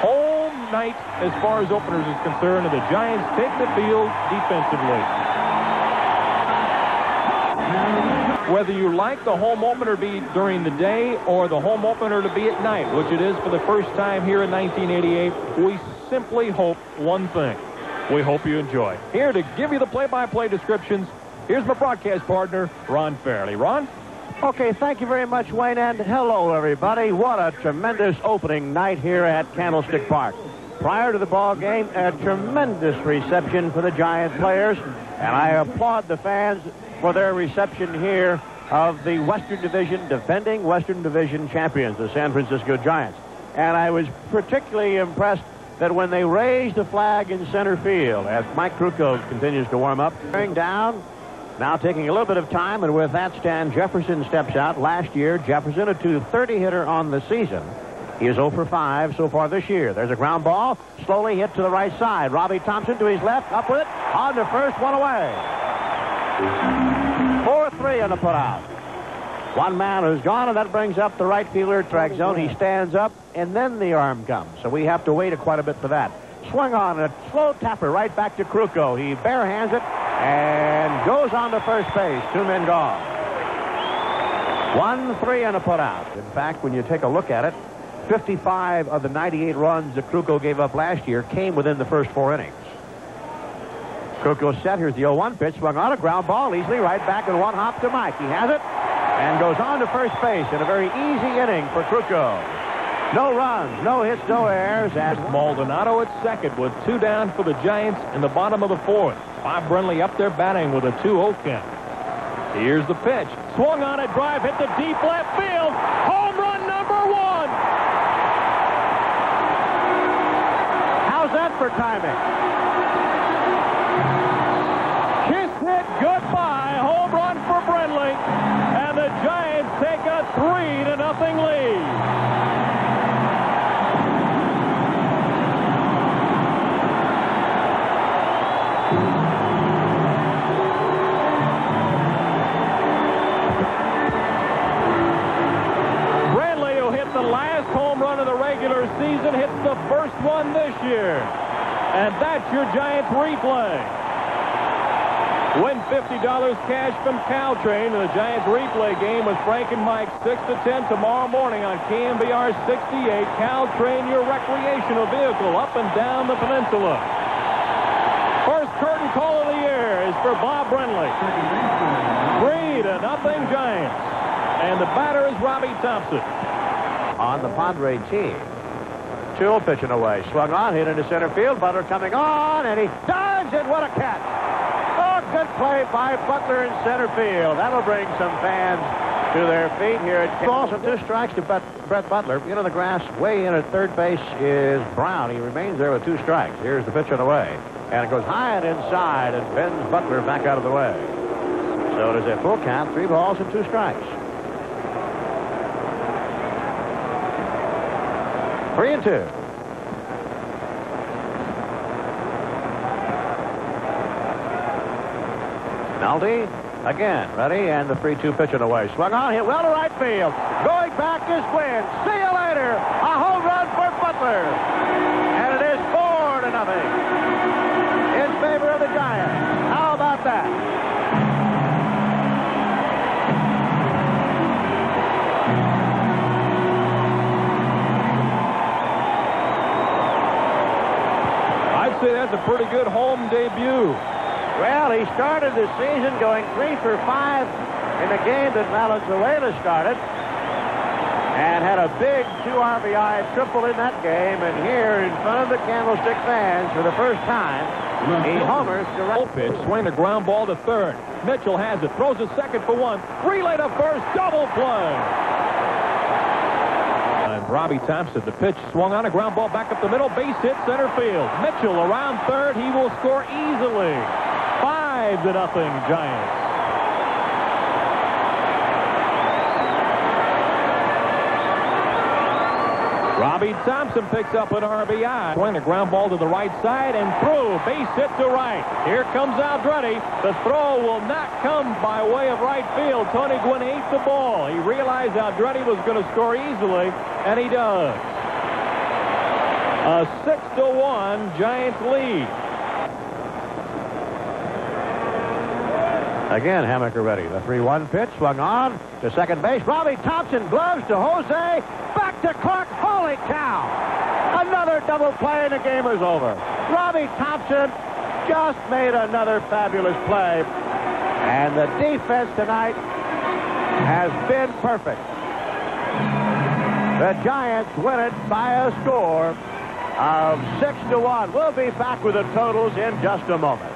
Home night as far as openers is concerned, and the Giants take the field defensively. Whether you like the home opener to be during the day or the home opener to be at night, which it is for the first time here in 1988, we simply hope one thing. We hope you enjoy. Here to give you the play-by-play descriptions, here's my broadcast partner, Ron Fairly. Ron? Okay, thank you very much, Wayne, and hello, everybody. What a tremendous opening night here at Candlestick Park. Prior to the ball game, a tremendous reception for the Giant players, and I applaud the fans for their reception here of the Western Division, defending Western Division champions, the San Francisco Giants. And I was particularly impressed that when they raised the flag in center field, as Mike Krukow continues to warm up, bearing down, now taking a little bit of time, and with that, Stan Jefferson steps out. Last year, Jefferson, a 230 hitter on the season. He is 0 for 5 so far this year. There's a ground ball, slowly hit to the right side. Robbie Thompson to his left, up with it, on the first, one away. 4-3 on the putout. One man who's gone, and that brings up the right fielder, track zone. He stands up, and then the arm comes. So we have to wait a quite a bit for that. Swung on, a slow tapper right back to Krukow. He barehands it and goes on to first base. Two men gone. 1-3 and a putout. In fact, when you take a look at it, 55 of the 98 runs that Krukow gave up last year came within the first four innings. Krukow set. Here's the 0-1 pitch. Swung on a ground ball easily right back in one hop to Mike. He has it and goes on to first base in a very easy inning for Krukow. No runs, no hits, no errors. And Maldonado at second with two down for the Giants in the bottom of the fourth. Bob Brenly up there batting with a 2-0 count. Here's the pitch. Swung on a drive, hit the deep left field. Home run number Bradley, hit the last home run of the regular season, hits the first one this year. And that's your Giants replay. Win $50 cash from Caltrain in the Giants replay game with Frank and Mike 6 to 10 tomorrow morning on KNBR 68. Caltrain, your recreational vehicle up and down the peninsula. First curtain call of the year is for Bob Brenly. Three to nothing Giants. And the batter is Robbie Thompson. On the Padre team. Two pitching away. Swung on, hit into center field. Butler coming on, and he dives it. What a catch. Oh, good play by Butler in center field. That'll bring some fans to their feet here. At also two strikes to Brett Butler. You know, the grass way in at third base is brown. He remains there with two strikes. Here's the pitch on the way. And it goes high and inside and bends Butler back out of the way. So it is a full count, three balls and two strikes. Three and two. Naldi again, ready, and the 3-2 pitch pitching away. Swung on, hit well to right field. Going back is Gwynn. See you later. Pretty good home debut. Well, he started the season going three for five in the game that Valenzuela started. And had a big two RBI triple in that game. And here in front of the Candlestick fans for the first time, he homers direct. Pitch, swing the ground ball to third. Mitchell has it, throws a second for one. Relay to first, double play. Robbie Thompson, the pitch swung on a ground ball back up the middle, base hit center field. Mitchell around third, he will score easily. Five to nothing Giants. Robbie Thompson picks up an RBI. Swing a ground ball to the right side and through. Base hit to right. Here comes Aldrete. The throw will not come by way of right field. Tony Gwynn ate the ball. He realized Aldrete was going to score easily, and he does. A 6 to 1 Giants lead. Again, Hammaker ready. The 3-1 pitch swung on to second base. Robbie Thompson gloves to Jose. Back to Clark. Holy cow! Another double play and the game is over. Robbie Thompson just made another fabulous play. And the defense tonight has been perfect. The Giants win it by a score of 6 to 1. We'll be back with the totals in just a moment.